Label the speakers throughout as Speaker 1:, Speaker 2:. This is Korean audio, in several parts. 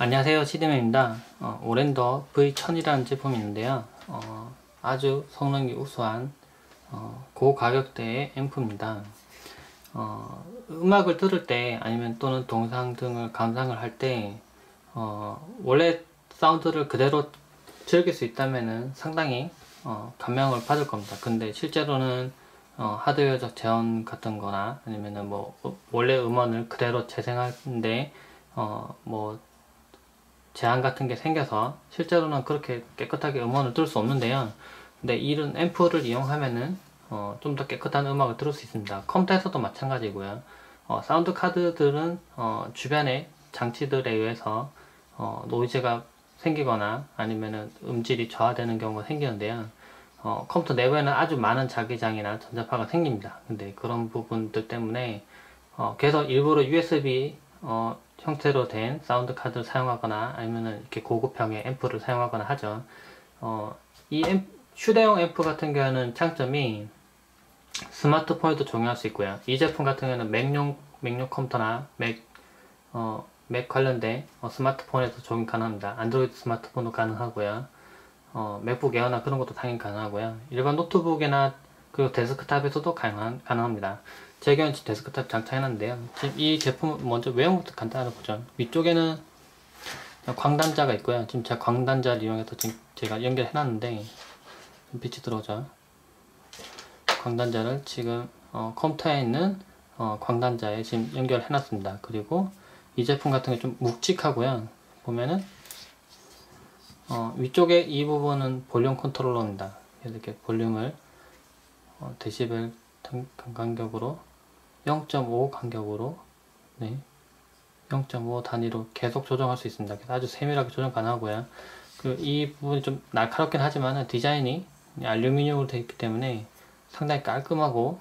Speaker 1: 안녕하세요 시드맨입니다. 어, 오랜더 V1000이라는 제품이 있는데요. 어, 아주 성능이 우수한 어, 고가격대의 앰프입니다. 어, 음악을 들을 때 아니면 또는 동상 등을 감상을 할때 어, 원래 사운드를 그대로 즐길 수 있다면 상당히 어, 감명을 받을 겁니다. 근데 실제로는 하드웨어적 재현 같은 거나 아니면은 뭐 원래 음원을 그대로 재생하는데 뭐 제한 같은 게 생겨서 실제로는 그렇게 깨끗하게 음원을 들을 수 없는데요. 근데 이런 앰프를 이용하면은 어, 좀 더 깨끗한 음악을 들을 수 있습니다. 컴퓨터에서도 마찬가지고요. 어, 사운드 카드들은 어, 주변의 장치들에 의해서 어, 노이즈가 생기거나 아니면은 음질이 저하되는 경우가 생기는데요. 어, 컴퓨터 내부에는 아주 많은 자기장이나 전자파가 생깁니다. 근데 그런 부분들 때문에 어, 그래서 일부러 USB 어, 형태로 된 사운드 카드를 사용하거나 아니면은 이렇게 고급형의 앰프를 사용하거나 하죠. 어, 이 앰, 휴대용 앰프 같은 경우는 장점이 스마트폰에도 적용할 수 있고요. 이 제품 같은 경우는 맥용, 맥용 컴퓨터나 맥, 어, 맥 관련된 어, 스마트폰에도 적용 가능합니다. 안드로이드 스마트폰도 가능하고요. 어, 맥북 에어나 그런 것도 당연히 가능하고요. 일반 노트북이나 그리고 데스크탑에서도 가능, 가능합니다. 제 경우는 데스크탑 장착해놨는데요. 지금 이 제품 먼저 외형부터 간단하게 보죠. 위쪽에는 광단자가 있고요. 지금 제가 광단자를 이용해서 지금 제가 연결해놨는데 빛이 들어오죠. 광단자를 지금 어, 컴퓨터에 있는 어, 광단자에 지금 연결해놨습니다. 그리고 이 제품 같은 게 좀 묵직하고요. 보면은 어, 위쪽에 이 부분은 볼륨 컨트롤러입니다. 이렇게 볼륨을 어, 데시벨 간격으로 0.5 간격으로 네, 0.5 단위로 계속 조정할 수 있습니다. 아주 세밀하게 조정 가능하고요. 그 이 부분이 좀 날카롭긴 하지만 디자인이 알루미늄으로 되어 있기 때문에 상당히 깔끔하고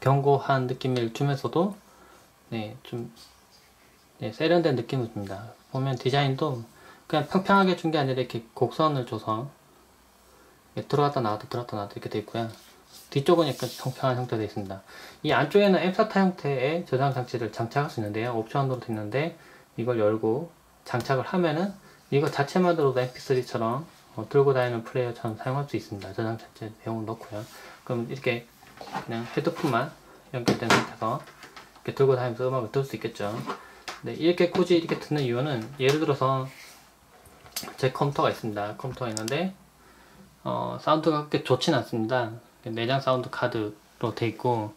Speaker 1: 견고한 느낌을 주면서도 네, 좀 네, 세련된 느낌을 줍니다. 보면 디자인도 그냥 평평하게 준 게 아니라 이렇게 곡선을 줘서 들어갔다 나왔다 들어갔다 나왔다 이렇게 되어 있고요. 뒤쪽은 약간 평평한 형태로 되어 있습니다. 이 안쪽에는 M사타 형태의 저장 장치를 장착할 수 있는데요. 옵션으로 되어 있는데 이걸 열고 장착을 하면은 이거 자체만으로도 MP3처럼 어, 들고 다니는 플레이어처럼 사용할 수 있습니다. 저장 장치 내용을 넣고요. 그럼 이렇게 그냥 헤드폰만 연결된 상태에서 이렇게 들고 다니면서 음악을 들을 수 있겠죠. 네, 이렇게 굳이 이렇게 듣는 이유는 예를 들어서 제 컴퓨터가 있습니다. 컴퓨터가 있는데 어, 사운드가 그렇게 좋진 않습니다. 내장 사운드 카드로 돼 있고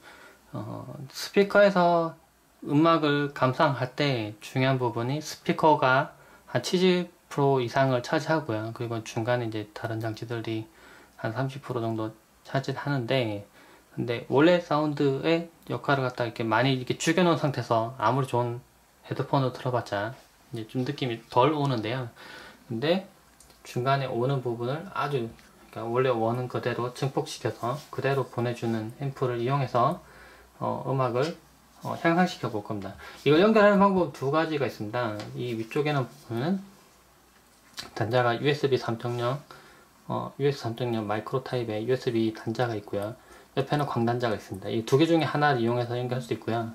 Speaker 1: 어, 스피커에서 음악을 감상할 때 중요한 부분이 스피커가 한 70% 이상을 차지하고요. 그리고 중간에 이제 다른 장치들이 한 30% 정도 차지하는데 근데 원래 사운드의 역할을 갖다 이렇게 많이 이렇게 죽여놓은 상태에서 아무리 좋은 헤드폰으로 들어봤자 이제 좀 느낌이 덜 오는데요. 근데 중간에 오는 부분을 아주 그러니까 원래 원은 그대로 증폭시켜서 그대로 보내주는 앰프를 이용해서 어, 음악을 어, 향상시켜 볼 겁니다. 이걸 연결하는 방법 두 가지가 있습니다. 이 위쪽에는 보면 단자가 USB 3.0 어, USB 3.0 마이크로 타입의 USB 단자가 있고요. 옆에는 광단자가 있습니다. 이 두 개 중에 하나를 이용해서 연결할 수 있고요.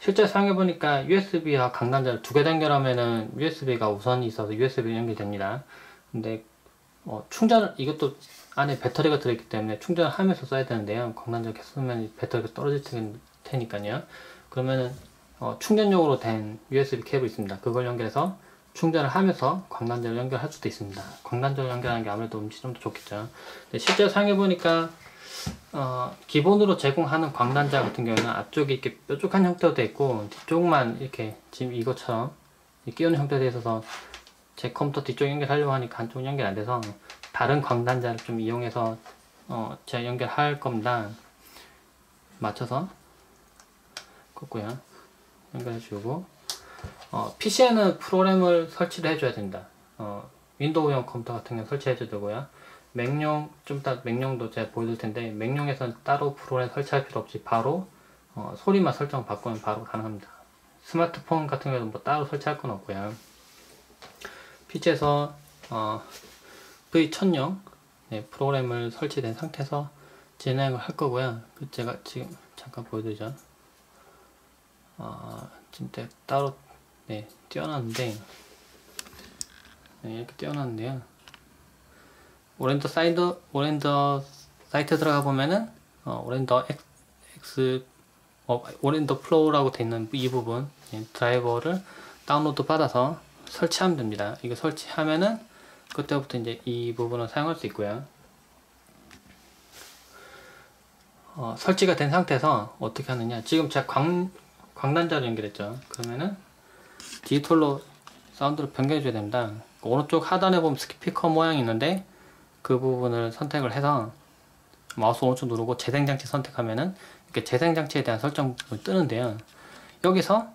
Speaker 1: 실제 사용해 보니까 USB와 강단자를 두 개 연결하면은 USB가 우선이 있어서 USB 연결됩니다. 근데 어, 충전을 이것도 안에 배터리가 들어있기 때문에 충전을 하면서 써야 되는데요. 광단적 했으면 배터리가 떨어질 테니까요. 그러면은 어, 충전용으로 된 USB 케이블 있습니다. 그걸 연결해서 충전을 하면서 광단자를 연결할 수도 있습니다. 광단자를 연결하는 게 아무래도 음질이 좀 더 좋겠죠. 실제로 사용해 보니까 어, 기본으로 제공하는 광단자 같은 경우는 앞쪽이 이렇게 뾰족한 형태로 되어 있고 뒤쪽만 이렇게 지금 이것처럼 끼우는 형태로 되어 있어서 제 컴퓨터 뒤쪽 연결하려고 하니까 한쪽 연결 안 돼서 다른 광단자를 좀 이용해서 어, 제가 연결할 겁니다. 맞춰서 꽂고요. 연결해 주고 어, PC에는 프로그램을 설치를 해줘야 된다. 어, 윈도우용 컴퓨터 같은 경우 설치해 줘야 되고요. 맥용 좀 이따 맥용도 제가 보여줄 텐데 맥용에서는 따로 프로그램 설치할 필요 없이 바로 어, 소리만 설정 바꾸면 바로 가능합니다. 스마트폰 같은 경우도 뭐 따로 설치할 건 없고요. PC에서 어, V1000용 네, 프로그램을 설치된 상태에서 진행을 할 거고요. 그 제가 지금 잠깐 보여드리죠. 어, 지금 따로 네, 띄워놨는데 네, 이렇게 띄워놨는데요. 오렌더 사이드 오렌더 사이트 들어가 보면은 어, 오렌더 X, X 어, 오렌더 FLOW라고 돼 있는 이 부분 예, 드라이버를 다운로드 받아서 설치하면 됩니다. 이거 설치하면은 그때부터 이제 이 부분을 사용할 수 있고요. 어, 설치가 된 상태에서 어떻게 하느냐 지금 제가 광, 광단자로 연결했죠 그러면은 디지털로 사운드를 변경해 줘야 됩니다 오른쪽 하단에 보면 스피커 모양이 있는데 그 부분을 선택을 해서 마우스 오른쪽 누르고 재생장치 선택하면은 이렇게 재생장치에 대한 설정이 뜨는데요 여기서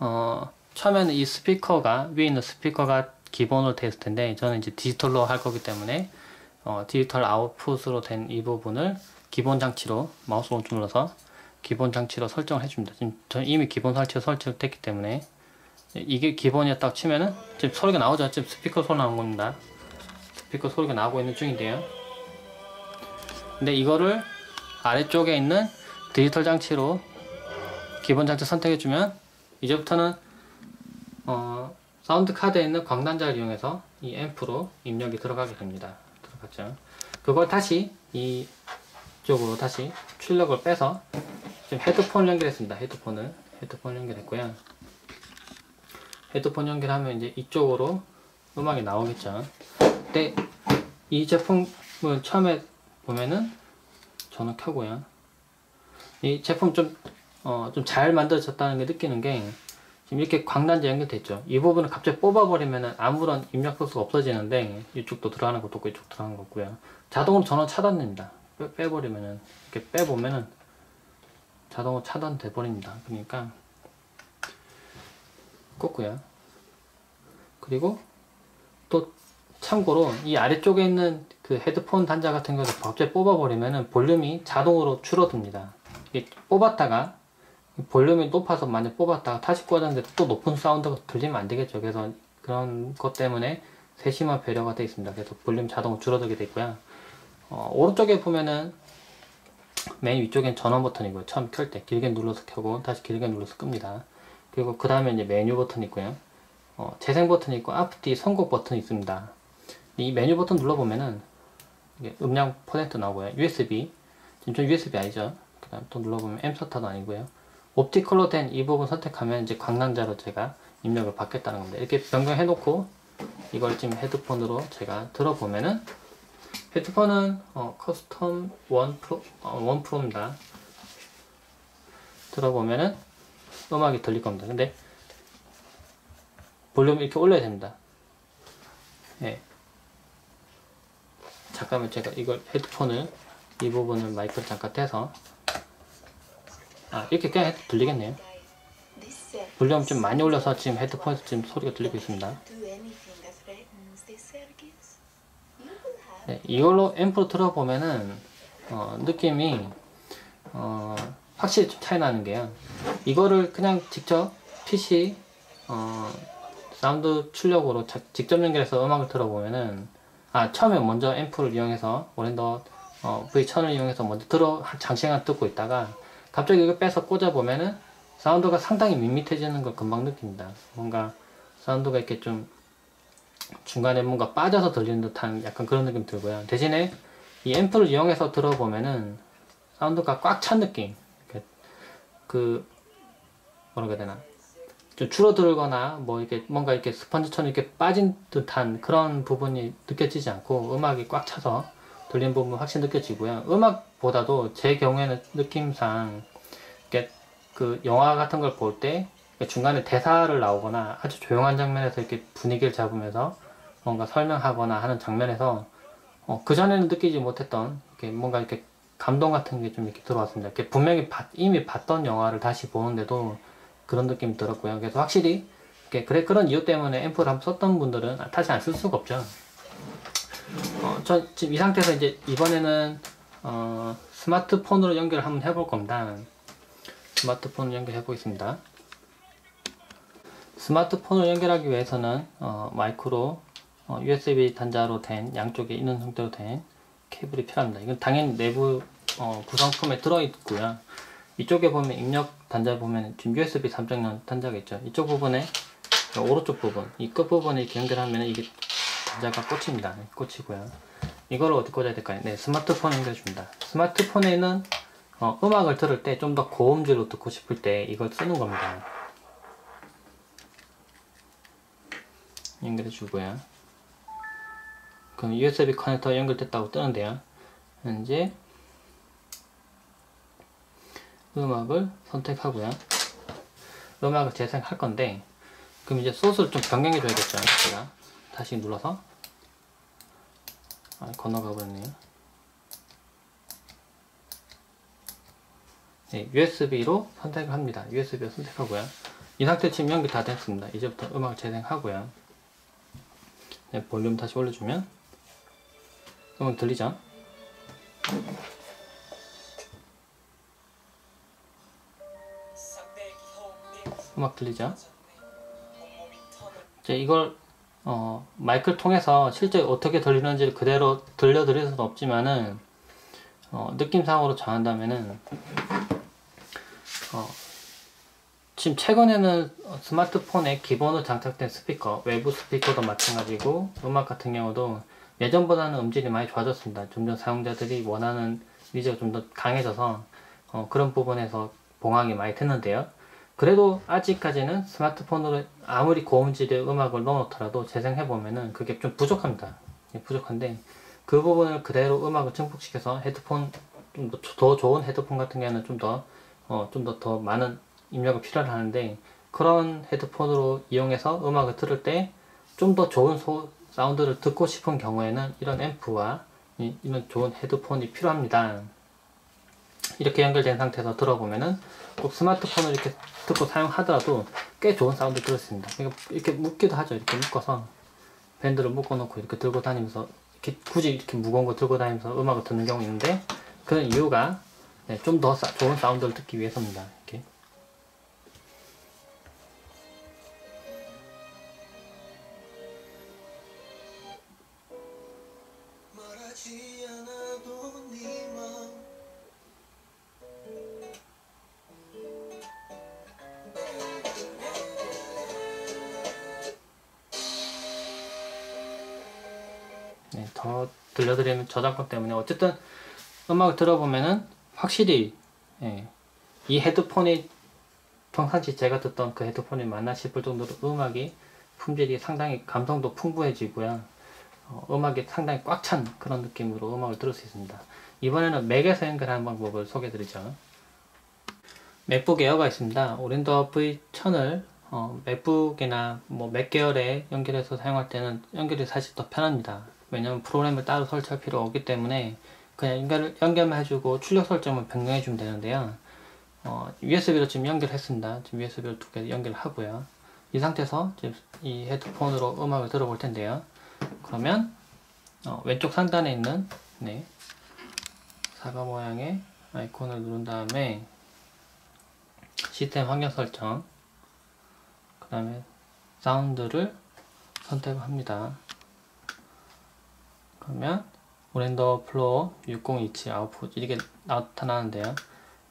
Speaker 1: 어, 처음에는 이 스피커가 위에 있는 스피커가 기본으로 되어 있을 텐데 저는 이제 디지털로 할 거기 때문에 어, 디지털 아웃풋으로 된 이 부분을 기본 장치로 마우스 오른쪽 눌러서 기본 장치로 설정을 해줍니다. 지금 저는 이미 기본 설치가 설치됐기 때문에 이게 기본이었다고 치면은 지금 소리가 나오죠. 지금 스피커 소리 나온 겁니다. 스피커 소리가 나오고 있는 중인데요. 근데 이거를 아래쪽에 있는 디지털 장치로 기본 장치 선택해주면 이제부터는 어, 사운드 카드에 있는 광단자를 이용해서 이 앰프로 입력이 들어가게 됩니다. 들어갔죠. 그걸 다시 이 쪽으로 다시 출력을 빼서 지금 헤드폰 연결했습니다. 헤드폰을 헤드폰 연결했고요. 헤드폰 연결하면 이제 이쪽으로 음악이 나오겠죠. 근데 이 제품을 처음에 보면은 저는 켜고요. 이 제품 좀, 어, 좀 잘 만들어졌다는 게 느끼는 게 지금 이렇게 광단지 연결됐죠. 이 부분을 갑자기 뽑아버리면은 아무런 입력 소스가 없어지는데 이쪽도 들어가는 것도 없고 이쪽 들어가는 것 없고요. 자동으로 전원 차단됩니다. 빼, 버리면은 이렇게 빼보면은 자동으로 차단돼 버립니다 그러니까 꽂고요 그리고 또 참고로 이 아래쪽에 있는 그 헤드폰 단자 같은 경우도 갑자기 뽑아버리면은 볼륨이 자동으로 줄어듭니다 이게 뽑았다가 볼륨이 높아서 만약 뽑았다가 다시 꽂았는데 또 높은 사운드가 들리면 안 되겠죠 그래서 그런 것 때문에 세심한 배려가 되어 있습니다 그래서 볼륨 자동으로 줄어들게 되어 있고요 어, 오른쪽에 보면은 맨 위쪽엔 전원 버튼이고요. 처음 켤 때 길게 눌러서 켜고 다시 길게 눌러서 끕니다. 그리고 그 다음에 이제 메뉴 버튼이 있고요. 어, 재생 버튼이 있고 앞뒤 선곡 버튼이 있습니다. 이 메뉴 버튼 눌러보면은 음량 퍼센트 나오고요. USB 지금 좀 USB 아니죠? 그 다음 또 눌러보면 mSATA도 아니고요. optical로 된 이 부분 선택하면 이제 광단자로 제가 입력을 받겠다는 겁니다. 이렇게 변경해 놓고 이걸 지금 헤드폰으로 제가 들어보면은 헤드폰은 어, Custom One Pro 어, One Pro입니다. 들어보면은 음악이 들릴 겁니다. 근데 볼륨 이렇게 올려야 됩니다. 예. 잠깐만 제가 이걸 헤드폰을 이 부분을 마이크를 잠깐 떼서 아 이렇게 해도 들리겠네요. 볼륨 좀 많이 올려서 지금 헤드폰에서 지금 소리가 들리고 있습니다. 네, 이걸로 앰프로 들어보면은 어, 느낌이 어, 확실히 좀 차이 나는 게요. 이거를 그냥 직접 PC 어, 사운드 출력으로 자, 직접 연결해서 음악을 들어보면은 아 처음에 먼저 앰프를 이용해서 오렌더 어, V1000을 이용해서 먼저 들어 장시간 듣고 있다가 갑자기 이거 빼서 꽂아보면은 사운드가 상당히 밋밋해지는 걸 금방 느낍니다. 뭔가 사운드가 이렇게 좀 중간에 뭔가 빠져서 들리는 듯한 약간 그런 느낌 들고요. 대신에 이 앰프를 이용해서 들어보면은 사운드가 꽉 찬 느낌. 그 뭐라고 해야 되나? 좀 줄어들거나 뭐 이렇게 뭔가 이렇게 스펀지처럼 이렇게 빠진 듯한 그런 부분이 느껴지지 않고 음악이 꽉 차서 들리는 부분 확실히 느껴지고요. 음악보다도 제 경우에는 느낌상 그 영화 같은 걸 볼 때 중간에 대사를 나오거나 아주 조용한 장면에서 이렇게 분위기를 잡으면서 뭔가 설명하거나 하는 장면에서 어, 그 전에는 느끼지 못했던 이렇게 뭔가 이렇게 감동 같은 게 좀 이렇게 들어왔습니다. 이렇게 분명히 바, 이미 봤던 영화를 다시 보는데도 그런 느낌이 들었고요. 그래서 확실히 그래 그런 이유 때문에 앰프를 한번 썼던 분들은 다시 안 쓸 수가 없죠. 어, 저 지금 이 상태에서 이제 이번에는 어, 스마트폰으로 연결을 한번 해볼 겁니다. 스마트폰 연결해 보겠습니다. 스마트폰을 연결하기 위해서는 어, 마이크로 어, USB 단자로 된 양쪽에 있는 형태로 된 케이블이 필요합니다. 이건 당연히 내부 어, 구성품에 들어있고요. 이쪽에 보면 입력 단자 보면 지금 USB 3.0 단자가 있죠. 이쪽 부분에 오른쪽 부분 이 끝부분에 연결하면 이게 단자가 꽂힙니다. 꽂히고요. 이걸 어디 꽂아야 될까요? 네 스마트폰에 연결해줍니다. 스마트폰에는 어, 음악을 들을 때 좀 더 고음질로 듣고 싶을 때 이걸 쓰는 겁니다. 연결해 주고요. 그럼 USB 커넥터 연결됐다고 뜨는데요. 현재 음악을 선택하고요. 음악을 재생할 건데 그럼 이제 소스를 좀 변경해 줘야겠죠 제가 다시 눌러서. 아, 건너가 버렸네요. 네, USB로 선택을 합니다. USB로 선택하고요. 이 상태 지금 연결 다 됐습니다. 이제부터 음악을 재생하고요. 네, 볼륨 다시 올려주면 음악 들리죠? 음악 들리죠? 이제 이걸 어, 마이크를 통해서 실제 어떻게 들리는지 그대로 들려드릴 수는 없지만은 어, 느낌상으로 정한다면은 어, 지금 최근에는 스마트폰에 기본으로 장착된 스피커, 외부 스피커도 마찬가지고 음악 같은 경우도 예전보다는 음질이 많이 좋아졌습니다. 점점 사용자들이 원하는 니즈가 좀 더 강해져서 어, 그런 부분에서 봉황이 많이 됐는데요. 그래도 아직까지는 스마트폰으로 아무리 고음질의 음악을 넣어놓더라도 재생해보면은 그게 좀 부족합니다. 예, 부족한데 그 부분을 그대로 음악을 증폭시켜서 헤드폰 좀 더 좋은 헤드폰 같은 경우는 좀 더 어, 좀 더 더 많은 입력을 필요로 하는데 그런 헤드폰으로 이용해서 음악을 들을 때 좀 더 좋은 소, 사운드를 듣고 싶은 경우에는 이런 앰프와 이, 이런 좋은 헤드폰이 필요합니다. 이렇게 연결된 상태에서 들어보면은 꼭 스마트폰을 이렇게 듣고 사용하더라도 꽤 좋은 사운드. 그러니까 이렇게 묶기도 하죠. 이렇게 묶어서 밴드를 묶어놓고 이렇게 들고 다니면서 이렇게 굳이 이렇게 무거운 거 들고 다니면서 음악을 듣는 경우 있는데 그런 이유가 네, 좀 더 좋은 사운드를 듣기 위해서입니다. 이렇게. 네, 더 들려드리는 저작권 때문에 어쨌든 음악을 들어보면은 확실히 예, 이 헤드폰이 평상시 제가 듣던 그 헤드폰이 맞나 싶을 정도로 음악이 품질이 상당히 감성도 풍부해지고요. 어, 음악이 상당히 꽉 찬 그런 느낌으로 음악을 들을 수 있습니다. 이번에는 맥에서 연결하는 방법을 소개해 드리죠. 맥북 에어가 있습니다. 오렌더 V1000을 어, 맥북이나 뭐 맥 계열에 연결해서 사용할 때는 연결이 사실 더 편합니다 왜냐면 프로그램을 따로 설치할 필요 없기 때문에 그냥 연결, 연결만 해주고 출력 설정만 변경해 주면 되는데요. 어, USB로 지금 연결했습니다. 지금 USB로 두 개 연결하고요. 이 상태에서 지금 이 헤드폰으로 음악을 들어볼 텐데요. 그러면 어, 왼쪽 상단에 있는 네, 사과 모양의 아이콘을 누른 다음에 시스템 환경 설정 그 다음에 사운드를 선택합니다 그러면 오렌더 FLOW 6027 아웃풋 이렇게 나타나는데요.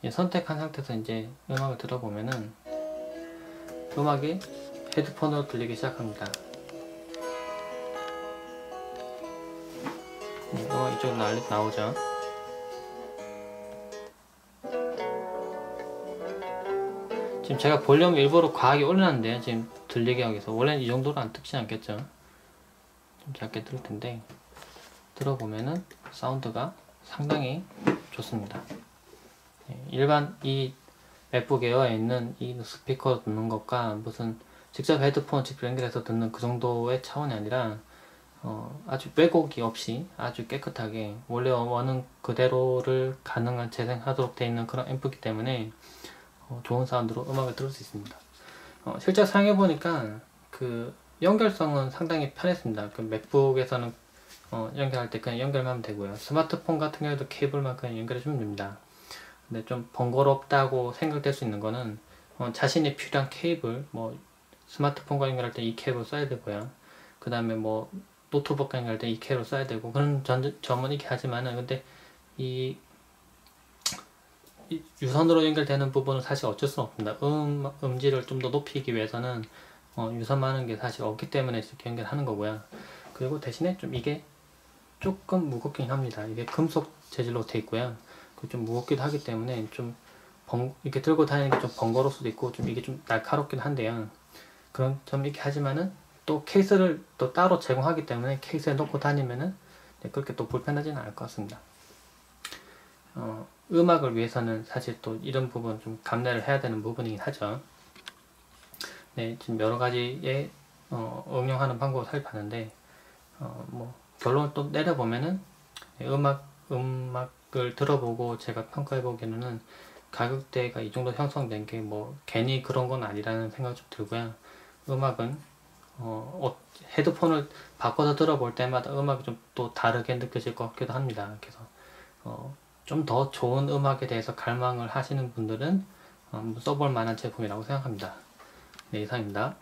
Speaker 1: 선택한 상태에서 이제 음악을 들어보면은 음악이 헤드폰으로 들리기 시작합니다. 네, 음악 이쪽 나, 나오죠. 지금 제가 볼륨 일부러 과하게 올려놨는데요. 지금 들리게 하기 위해서. 원래는 이 정도로 안 듣진 않겠죠? 좀 작게 들을 텐데 들어보면은 사운드가 상당히 좋습니다. 네, 일반 이 맥북 에어에 있는 이 스피커 듣는 것과 무슨 직접 헤드폰 직접 연결해서 듣는 그 정도의 차원이 아니라 어, 아주 왜곡이 없이 아주 깨끗하게 원래 원하는 그대로를 가능한 재생하도록 되어 있는 그런 앰프이기 때문에 어, 좋은 사운드로 음악을 들을 수 있습니다. 어, 실제 사용해 보니까 그 연결성은 상당히 편했습니다. 그 맥북에서는 어, 연결할 때 그냥 연결만 하면 되고요. 스마트폰 같은 경우도 케이블만 그냥 연결해 주면 됩니다. 근데 좀 번거롭다고 생각될 수 있는 거는 어, 자신이 필요한 케이블, 뭐 스마트폰과 연결할 때 이 케이블 써야 되고요. 그 다음에 뭐 노트북과 연결할 때 이 케이블 써야 되고 그런 전, 있긴 하지만은 근데 이, 이 유선으로 연결되는 부분은 사실 어쩔 수 없습니다. 음, 음질을 좀 더 높이기 위해서는 어, 유선 많은 게 사실 없기 때문에 이렇게 연결하는 거고요. 그리고 대신에 좀 이게 조금 무겁긴 합니다. 이게 금속 재질로 돼 있고요. 그좀 무겁기도 하기 때문에 좀 번, 이렇게 들고 다니는 게 좀 번거로울 수도 있고 좀 이게 좀 날카롭긴 한데요. 그런 점 이렇게 하지만은 또 케이스를 또 따로 제공하기 때문에 케이스에 넣고 다니면은 네, 그렇게 또 불편하지는 않을 것 같습니다. 어, 음악을 위해서는 사실 또 이런 부분 좀 감내를 해야 되는 부분이긴 하죠. 네, 지금 여러 가지의 어, 응용하는 방법을 살펴봤는데 어, 뭐 결론을 또 내려보면은 네, 음악 음악을 들어보고 제가 평가해 보기에는 가격대가 이 정도 형성된 게 뭐 괜히 그런 건 아니라는 생각이 좀 들고요. 음악은 어, 어, 헤드폰을 바꿔서 들어볼 때마다 음악이 좀 또 다르게 느껴질 것 같기도 합니다. 그래서 어, 좀 더 좋은 음악에 대해서 갈망을 하시는 분들은 어, 써볼 만한 제품이라고 생각합니다. 네, 이상입니다.